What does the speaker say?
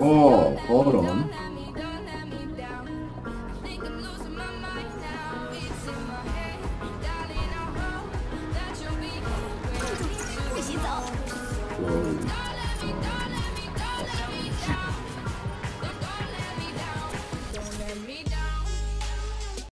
Oh, hold on. Whoa.